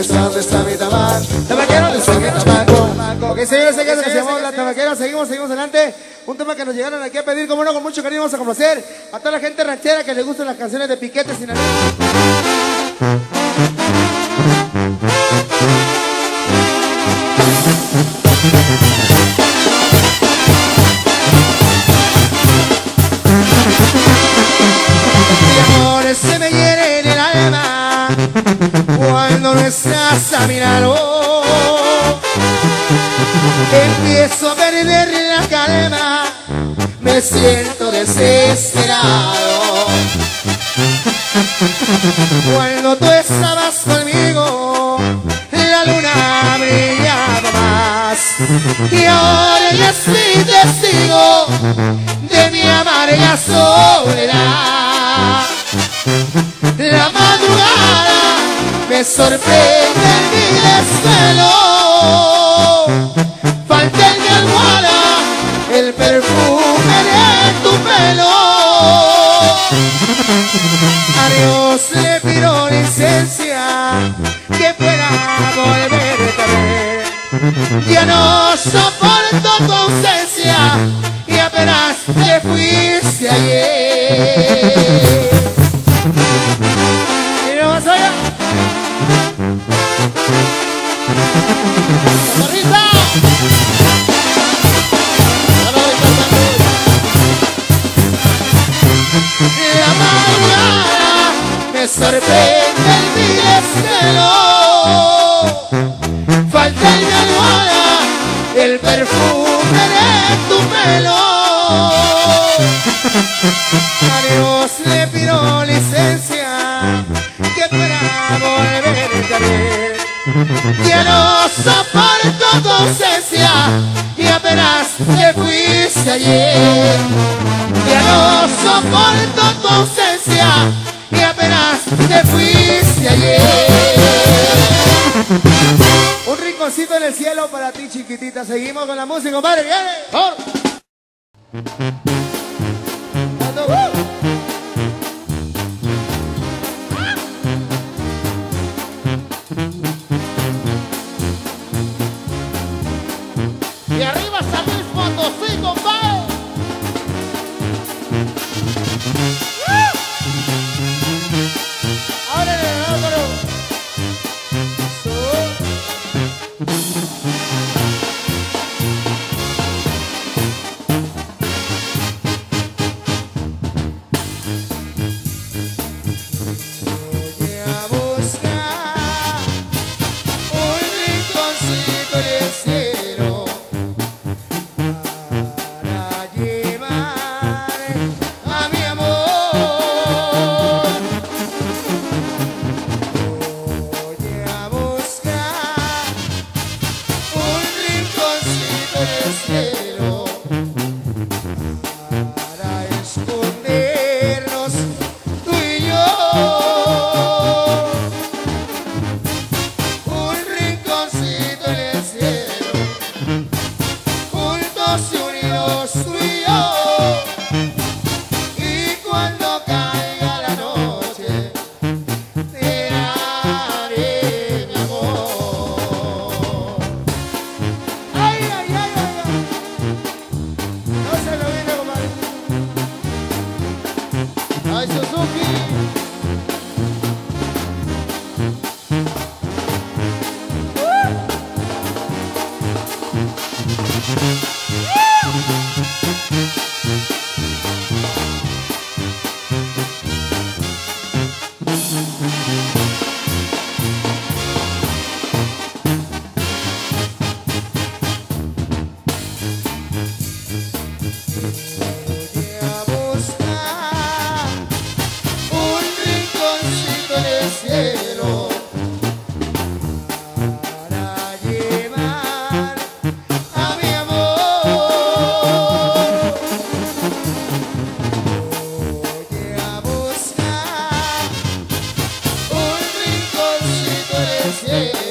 está mi tabaco? Tabaquera, ¿dónde está mi tabaco? Ok, señores, señores, que se llamó La seguimos, seguimos adelante. Un tema que nos llegaron aquí a pedir, como no, con mucho cariño vamos a complacer a toda la gente ranchera que le gustan las canciones de Piquete Sinaloa. Siento desesperado. Cuando tú estabas conmigo, la luna brillaba más. Y ahora ya soy testigo de mi amarga soledad. La madrugada me sorprende en mi desvelo. Ya no soporto tu ausencia y apenas te fuiste ayer. Y no. ¡Corrita! La madrugada me sorprende Adiós le pido licencia que pueda volverte a ver. Ya no soporto tu ausencia y apenas te fuiste ayer. Ya no soporto tu ausencia y apenas te fuiste ayer. Un rinconcito en el cielo para ti, chiquitita. Seguimos con la música, compadre. ¡Viene! ¡Por! sim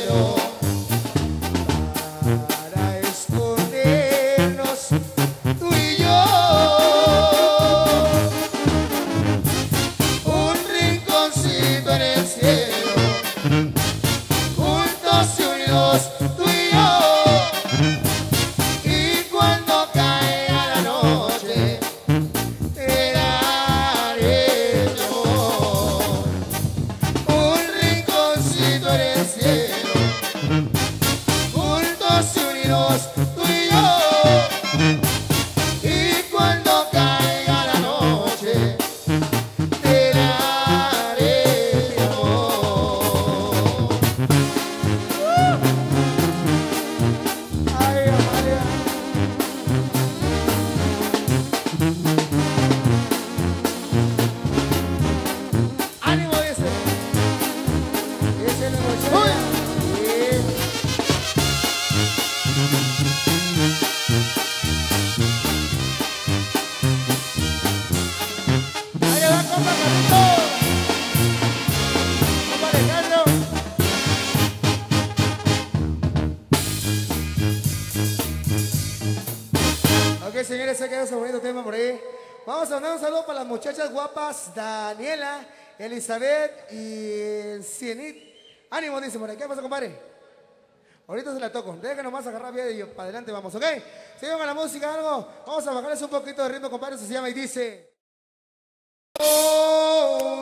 Vamos a mandar un saludo para las muchachas guapas, Daniela, Elizabeth y Cienit. Ánimo, dice por ahí. ¿Qué pasa, compadre? Ahorita se la toco. Deja nomás agarrar bien y para adelante vamos, ¿ok? Sigan con la música, algo. Vamos a bajarles un poquito de ritmo, compadre. Eso se llama y dice... Por